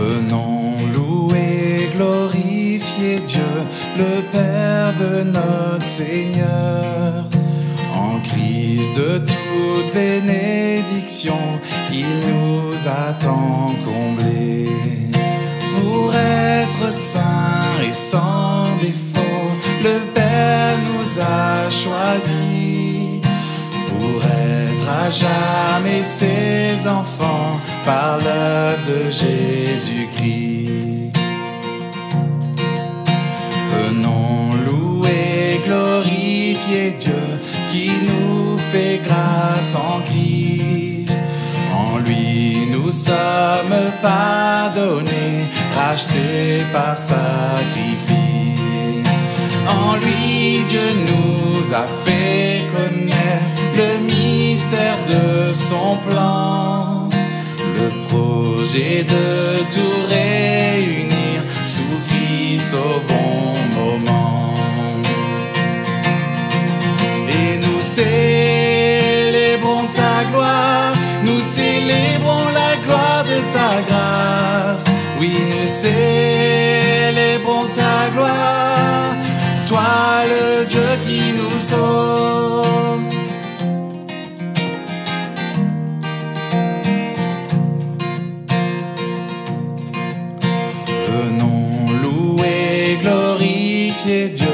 Venons louer, glorifier Dieu, le Père de notre Seigneur. En crise de toute bénédiction, il nous attend comblés. Pour être saints et sans défaut, le Père nous a choisis. Pour être à jamais ses enfants par l'œuvre de Jésus-Christ. Venons louer, glorifier Dieu qui nous fait grâce en Christ. En lui nous sommes pardonnés, rachetés par sacrifice. En lui Dieu nous a fait connaître le mystère de son plan. Projet de tout réunir sous Christ au bon moment. Et nous célébrons ta gloire, nous célébrons la gloire de ta grâce. Oui, nous célébrons ta gloire, toi le Dieu qui nous sauve. Dieu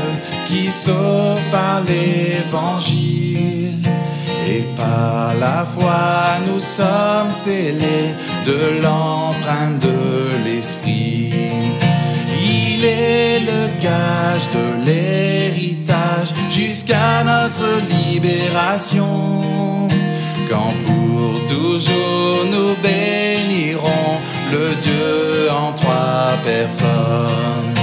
qui sauve par l'évangile. Et par la foi, nous sommes scellés de l'empreinte de l'Esprit. Il est le gage de l'héritage jusqu'à notre libération. Quand pour toujours nous bénirons le Dieu en trois personnes.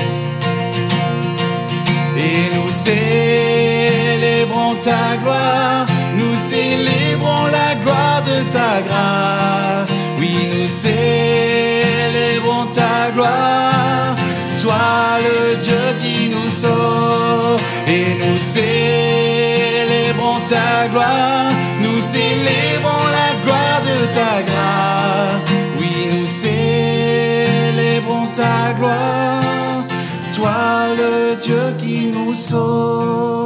Et nous célébrons ta gloire, nous célébrons la gloire de ta grâce. Oui, nous célébrons ta gloire, toi le Dieu qui nous sauve. Et nous célébrons ta gloire, nous célébrons la gloire de ta grâce. Oui, nous célébrons ta gloire, toi le Dieu qui nous sauve.